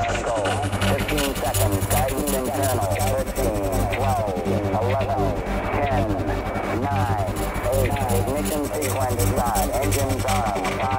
15 seconds, Ignition internal. 15, 12, 11, 10, 9, 8, ignition sequence is on, engines on,